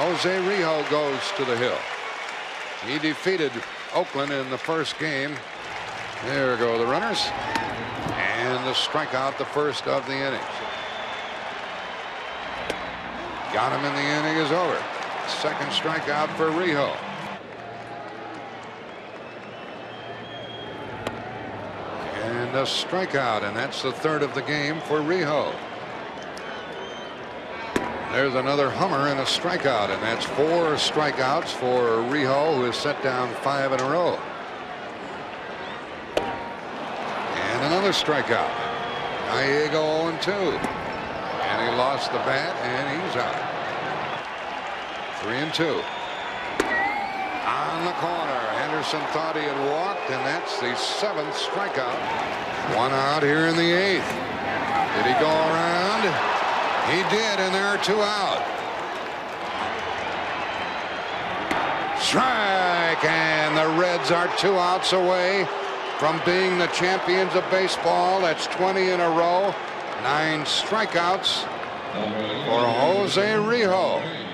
Jose Rijo goes to the hill. He defeated Oakland in the first game. There go the runners. And the strikeout, the first of the innings. Got him in the inning is over. Second strikeout for Rijo. And a strikeout, and that's the third of the game for Rijo. There's another Hummer and a strikeout, and that's four strikeouts for Rijo, who has set down five in a row. And another strikeout. Gallego 0 2. And he lost the bat, and he's out. Three and two. On the corner. Henderson thought he had walked, and that's the seventh strikeout. One out here in the eighth. Did he go around? He did, and there are two out. Strike, and the Reds are two outs away from being the champions of baseball. That's 20 in a row. Nine strikeouts for Jose Rijo.